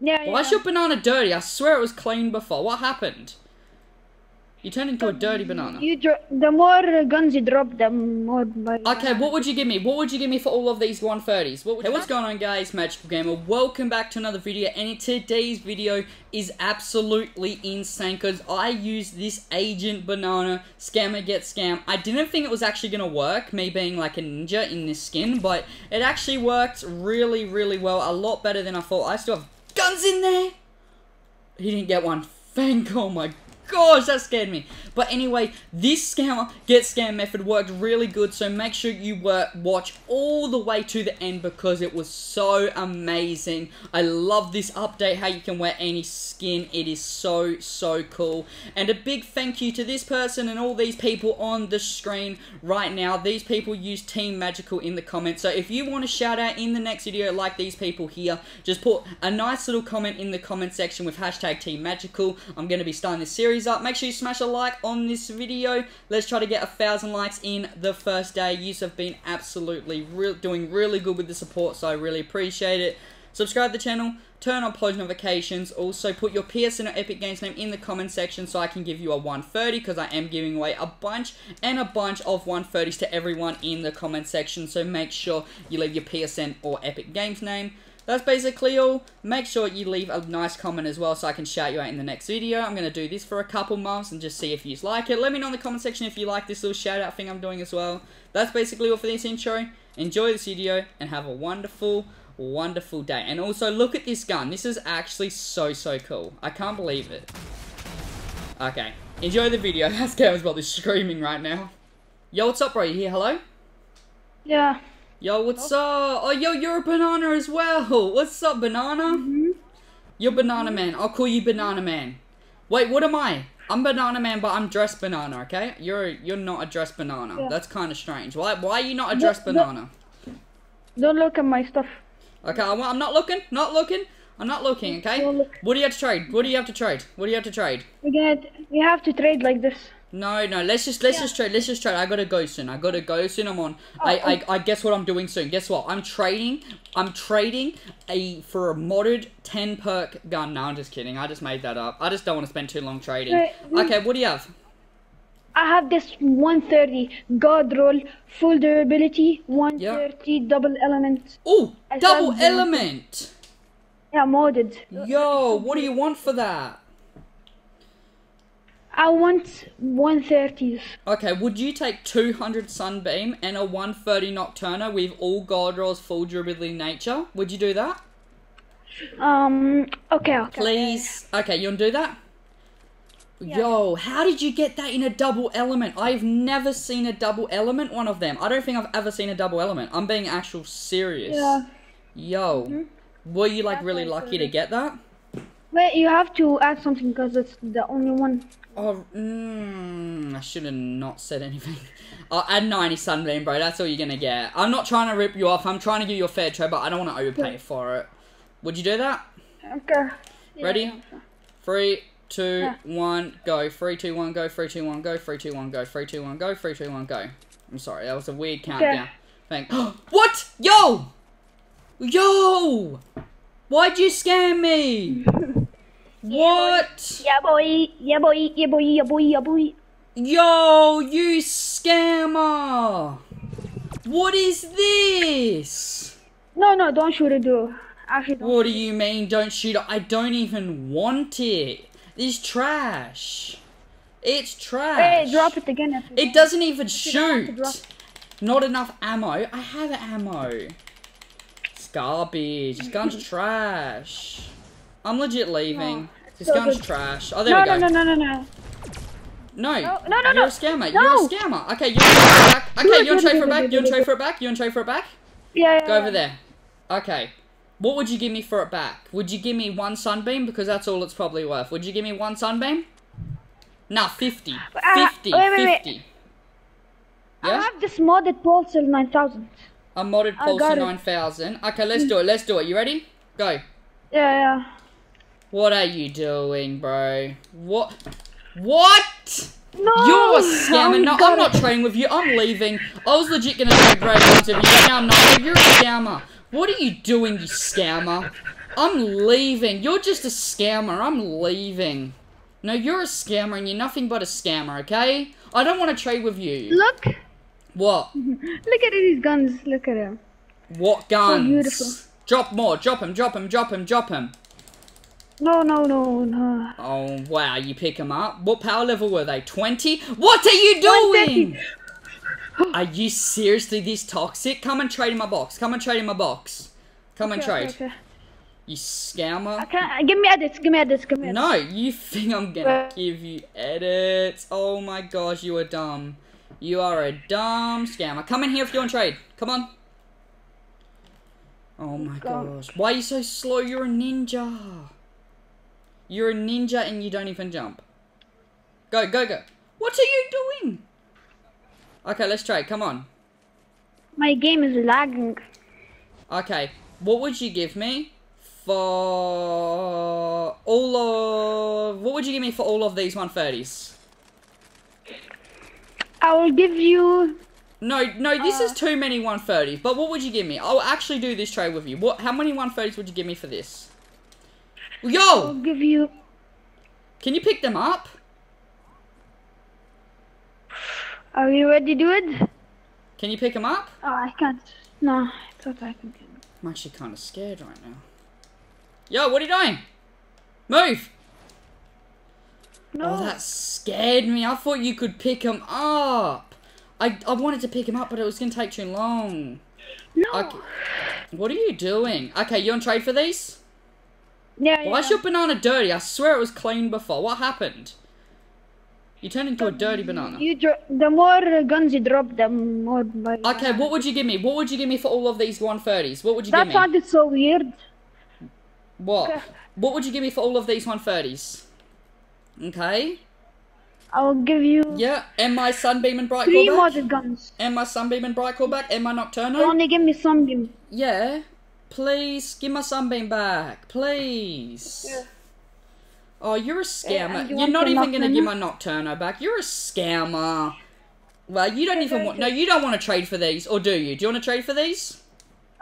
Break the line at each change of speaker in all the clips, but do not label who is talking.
Yeah,
Why is
yeah.
your banana dirty? I swear it was clean before. What happened? You turned into a dirty banana.
You dro- the more guns you drop, the more.
Okay, what would you give me? What would you give me for all of these 130s? What would hey, what's going on guys? Magical Gamer. Welcome back to another video and today's video is absolutely insane because I used this Agent Banana Scammer Get Scam. I didn't think it was actually going to work, me being like a ninja in this skin, but it actually worked really, really well. A lot better than I thought. I still have guns in there. He didn't get one. Thank oh my gosh, that scared me. But anyway, this scammer get scam method worked really good, so make sure you work, watch all the way to the end because it was so amazing. I love this update, how you can wear any skin. It is so, so cool. And a big thank you to this person and all these people on the screen right now. These people use Team Magical in the comments, so if you want a shout out in the next video like these people here, just put a nice little comment in the comment section with hashtag Team Magical. I'm going to be starting this series up. Make sure you smash a like on this video. Let's try to get a thousand likes in the first day. You have been absolutely re doing really good with the support, so I really appreciate it. Subscribe to the channel, turn on post notifications. Also, put your PSN or Epic Games name in the comment section so I can give you a 130 because I am giving away a bunch and a bunch of 130s to everyone in the comment section. So make sure you leave your PSN or Epic Games name. That's basically all. Make sure you leave a nice comment as well so I can shout you out in the next video. I'm going to do this for a couple months and just see if you like it. Let me know in the comment section if you like this little shout out thing I'm doing as well. That's basically all for this intro. Enjoy this video and have a wonderful, wonderful day. And also look at this gun. This is actually so, so cool. I can't believe it. Okay. Enjoy the video. That's Kevin's probably screaming right now. Yo, what's up, bro? You here? Hello?
Yeah.
Yo, what's up? Oh, yo, you're a banana as well. What's up, banana?
Mm-hmm.
You're banana man. I'll call you banana man. Wait, what am I? I'm banana man, but I'm dressed banana. Okay, you're you're not a dressed banana.
Yeah.
That's kind of strange. Why why are you not a dressed banana?
Don't look at my stuff.
Okay, I'm, I'm not looking. Not looking. I'm not looking. Okay.
Look.
What do you have to trade? What do you have to trade? What do you have to trade?
We're gonna. We have to trade like this.
No, no. Let's just let's
Yeah.
just trade. Let's just trade. I gotta go soon. I gotta go soon. I'm on. I,
Oh,
I I guess what I'm doing soon. Guess what? I'm trading. I'm trading a for a modded ten perk gun. No, I'm just kidding. I just made that up. I just don't want to spend too long trading. Okay, what do you have?
I have this 130 god roll, full durability, 130 double element.
Oh, double element.
Yeah, modded.
Yo, what do you want for that?
I want 130s.
Okay, would you take 200 Sunbeam and a 130 Nocturno with all God Rolls full durability nature? Would you do that?
Um. Okay. Okay.
Please. Okay, you want to do that? Yo, how did you get that in a double element? I've never seen a double element one of them. I don't think I've ever seen a double element. I'm being actual serious.
Yeah.
Yo, were you like
That's
really lucky to get that?
Wait, you have to add something because it's the only one.
Oh, mm, I should have not said anything. I'll add 90 Sunbeam, bro. That's all you're gonna get. I'm not trying to rip you off. I'm trying to give you a fair trade, but I don't want to overpay for it. Would you do that?
Okay.
Ready?
yeah.
Three, two,
Yeah.
one, go. Three, two, one, go. Three, two, one, go. Three, two, one, go. Three, two, one, go. Three, two, one, go. I'm sorry, that was a weird countdown. Thank. what? Yo! Yo! Why'd you scam me? what?
Yeah, boy. Yeah, boy. Yeah, boy. Yeah, boy. Yeah, boy.
Yo, you scammer! What is this?
No, no, don't shoot it, dude. Actually, don't.
What do you mean, don't shoot it? I don't even want it. This trash. It's trash.
Hey, drop it again.
It doesn't even
you don't have to
shoot. Not enough ammo. I have ammo. It's garbage. This gun's trash. I'm legit leaving. This
so
gun's
good.
trash. Oh, there
No,
we go.
no, no, no, no, no.
No,
No, no, no,
you're
no.
a scammer.
No.
You're a scammer. Okay, you want trade back? Okay, you want trade for it back? You want to trade for it back? You want trade for it back?
Yeah, yeah.
Go over there. Okay. What would you give me for it back? Would you give me one sunbeam? Because that's all it's probably worth. Would you give me one sunbeam? Nah, 50.
Ah,
50.
wait, wait, wait.
50.
I have this modded Pulsar 9000.
A modded
I
Pulsar 9000. Okay, let's do it. Let's do it. You ready? Go.
Yeah, yeah.
What are you doing, bro? What? What?
No!
You're a scammer. No, I'm not trading with you. I'm leaving. I was legit gonna trade grade ones with you, but now I'm not. You're a scammer. What are you doing, you scammer? I'm leaving. You're just a scammer. I'm leaving. No, you're a scammer and you're nothing but a scammer, okay? I don't want to trade with you.
Look,
What?
look at these guns. Look at them.
What guns?
So beautiful.
Drop more. Drop him, drop him, drop him, drop him.
No, no, no, no.
Oh, wow, you pick them up. What power level were they? 20? What are you
130.
doing? Are you seriously this toxic? Come and trade in my box. Come and trade in my box. Come and trade.
okay, okay.
You scammer.
Can, uh, give me edits. Give me edits. Give me edits.
No, you think I'm gonna give you edits? Oh my gosh, you are dumb. You are a dumb scammer. Come in here if you want to trade. Come on. Oh my gosh. Why are you so slow? You're a ninja. You're a ninja and you don't even jump. Go, go, go. What are you doing? Okay, let's trade. Come on.
My game is lagging.
Okay, what would you give me for all of... What would you give me for all of these 130s?
I will give you.
No, no, this is
Uh.
too many 130s. But what would you give me? I'll actually do this trade with you. What? How many 130s would you give me for this?
I'll
Yo!
give you.
Can you pick them up?
Are you ready, dude?
Can you pick them up?
Oh, I can't. No, I thought I could.
I'm actually kind of scared right now. Yo, what are you doing? Move!
No.
Oh, that scared me. I thought you could pick them up. I, I wanted to pick them up, but it was going to take too long.
no.
What are you doing? Okay, you on trade for these?
Yeah, yeah.
Why is your banana dirty? I swear it was clean before. What happened? You turned into a um, dirty banana.
You the more guns you drop, the more.
Okay, what would you give me? What would you give me for all of these 130s? What would you
That
give me?
sounded so weird.
What?
Okay.
What would you give me for all of these 130s? Okay.
I'll give you
Yeah, and my Sunbeam and Bright
three
Callback?
modded guns.
And my Sunbeam and Bright Callback? And my Nocturno?
Only give me some.
Yeah. Please, give my Sunbeam back. Please.
Yeah.
Oh, you're a eh, scammer.
and you
you're not even gonna give my Nocturno back. You're a scammer. Well, you don't even
okay,
want. No, you don't want to trade for these, or do you? Do you want to trade for these?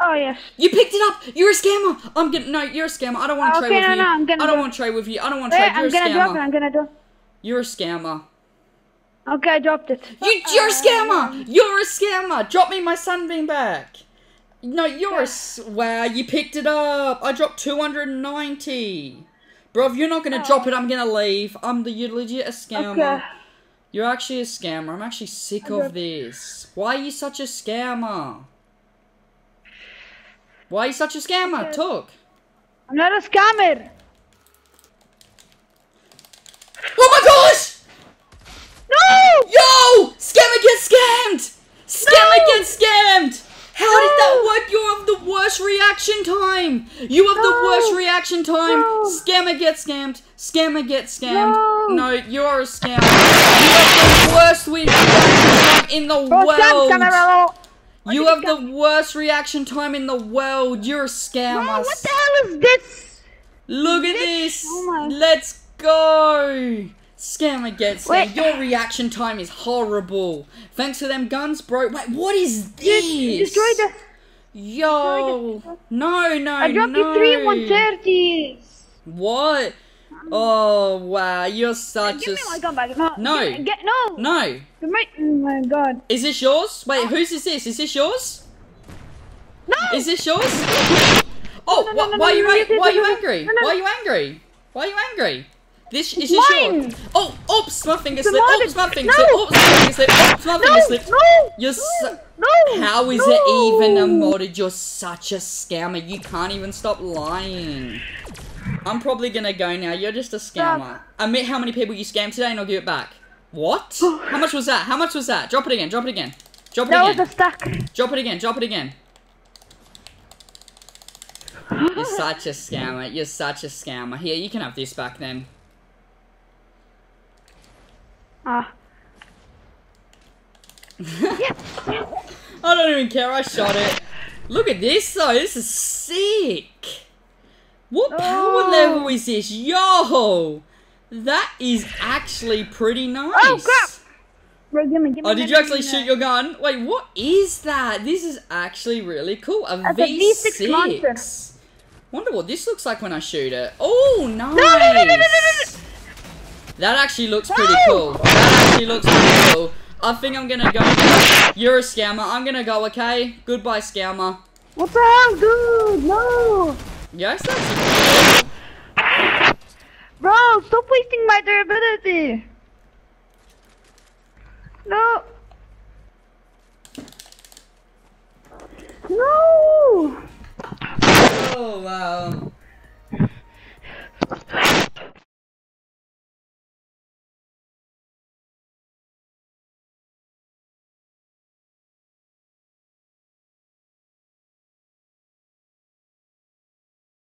Oh yes.
You picked it up. You're a scammer. I'm gonna. No, you're a scammer. I don't want oh, to
Okay,
trade with
no,
you.
no, I'm gonna
I don't
do-
want to trade with you. I don't want to
eh,
trade. You're
I'm
a
gonna drop it.
scammer.
I'm gonna do.
You're a scammer.
Okay, I dropped it.
You, you're a scammer. You're a scammer. Drop me my sunbeam back. No, you're a s- wow. You picked it up. I dropped 290. Bro, if you're not gonna oh. drop it, I'm gonna leave. I'm the you're legit a scammer.
Okay.
You're actually a scammer. I'm actually sick
I
of this. Why are you such a scammer? Why are you such a scammer?
Okay.
Talk.
I'm not a scammer.
Oh my gosh!
No.
Yo! Scammer gets scammed! Scammer
No!
gets scammed! How did that
No!
work? You have the worst reaction time! You have the
No!
worst reaction time!
No!
Scammer get scammed! Scammer get scammed!
No!
you're a scammer! You have the worst reaction time in the
oh, scam,
world! You have the worst reaction time in the world! You're a scammer!
What the hell is this?
Look at
Bitch.
this!
Oh
Let's go! Scammer gets it. Your reaction time is horrible. Thanks for them guns, bro. Wait, what is this?
You destroy the.
Yo! No, no,
I dropped
no.
you three 130s.
What? Um, oh, wow. You're such
Give
a...
me my gun back. No.
No.
Get, no.
No.
Oh my god.
Is this yours? Wait, oh. whose is this? Is this yours?
No.
Is this yours? Oh,
No, no,
wh-
no, no,
why are you,
no, no,
ang-
no,
why are you angry? Why are you angry? Why are you angry? This is
mine.
yours? Oh, oops, my finger slipped. Oops, my finger
No.
slipped. Oops, my finger slipped. Oops, my finger slipped.
No.
You're
no. no.
How is
no.
it even a modded? You're such a scammer. You can't even stop lying. I'm probably gonna go now. You're just a scammer. Admit how many people you scammed today and I'll give it back. What? How much was that? How much was that? Drop it again. Drop it again. Drop it
That
again.
was a stack.
Drop it again. Drop it again. You're such a scammer. You're such a scammer. Here, you can have this back then.
Ah.
I don't even care. I shot it. Look at this though. This is sick. What power
Oh.
level is this? Yo! That is actually pretty nice.
Oh, crap. Bro, give me, give me.
Oh, did you actually shoot your gun? Wait, what is that? This is actually really cool. A
That's a V6
V6. Wonder what this looks like when I shoot it. Oh, nice.
no, no, no, no, no.
That actually looks pretty cool. That actually looks pretty cool. I think I'm gonna go. You're a scammer. I'm gonna go. Okay. Goodbye, scammer.
What the hell, dude? No!
Yes, that's.
Bro, stop wasting my durability! No! No!
Oh wow.